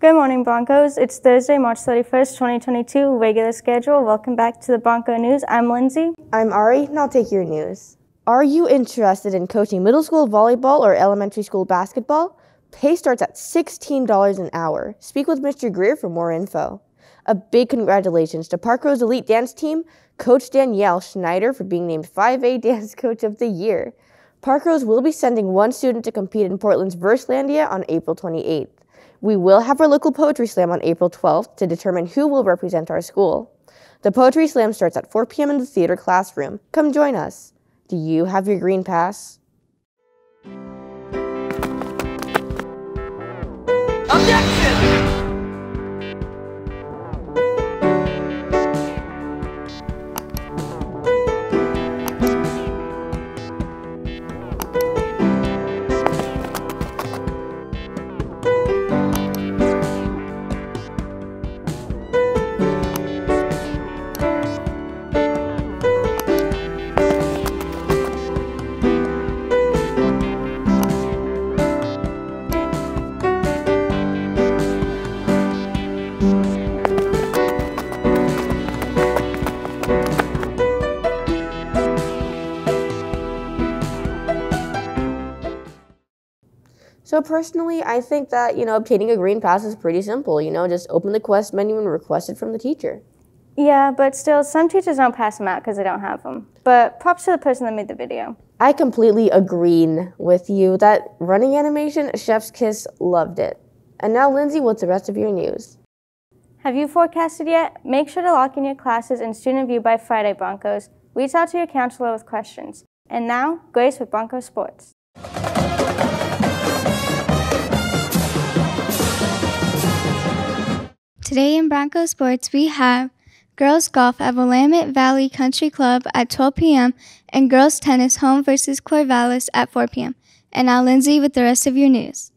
Good morning, Broncos. It's Thursday, March 31st, 2022, regular schedule. Welcome back to the Bronco News. I'm Lindsay. I'm Ari, and I'll take your news. Are you interested in coaching middle school volleyball or elementary school basketball? Pay starts at $16 an hour. Speak with Mr. Greer for more info. A big congratulations to Parkrose Elite Dance Team, Coach Danielle Schneider for being named 5A Dance Coach of the Year. Parkrose will be sending one student to compete in Portland's Verselandia on April 28th. We will have our local poetry slam on April 12th to determine who will represent our school. The poetry slam starts at 4 p.m. in the theater classroom. Come join us. Do you have your green pass? So personally, I think that, you know, obtaining a green pass is pretty simple. You know, just open the quest menu and request it from the teacher. Yeah, but still, some teachers don't pass them out because they don't have them. But props to the person that made the video. I completely agree with you. That running animation, Chef's Kiss, loved it. And now, Lindsay, what's the rest of your news? Have you forecasted yet? Make sure to lock in your classes and StudentVUE by Friday, Broncos. Reach out to your counselor with questions. And now, Grace with Bronco Sports. Today in Bronco Sports, we have girls golf at Willamette Valley Country Club at 12 p.m. and girls tennis home versus Corvallis at 4 p.m. And now Lindsay with the rest of your news.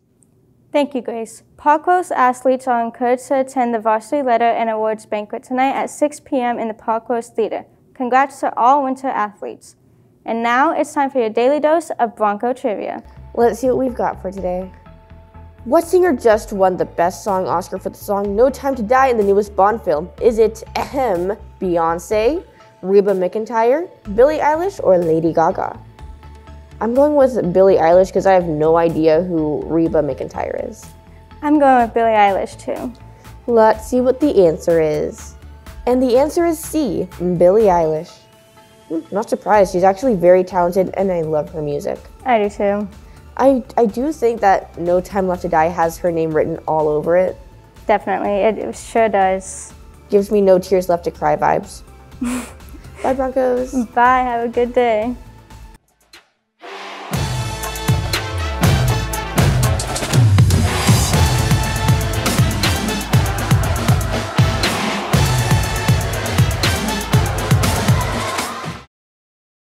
Thank you, Grace. Parkrose athletes are encouraged to attend the Varsity Letter and Awards Banquet tonight at 6 p.m. in the Parkrose Theater. Congrats to all winter athletes. And now it's time for your daily dose of Bronco trivia. Let's see what we've got for today. What singer just won the Best Song Oscar for the song No Time to Die in the newest Bond film? Is it ahem, Beyonce, Reba McEntire, Billie Eilish, or Lady Gaga? I'm going with Billie Eilish because I have no idea who Reba McEntire is. I'm going with Billie Eilish too. Let's see what the answer is. And the answer is C, Billie Eilish. Hmm, not surprised, she's actually very talented and I love her music. I do too. I, I do think that No Time Left to Die has her name written all over it. Definitely, it, it sure does. Gives me no tears left to cry vibes. Bye, Broncos. Bye, have a good day.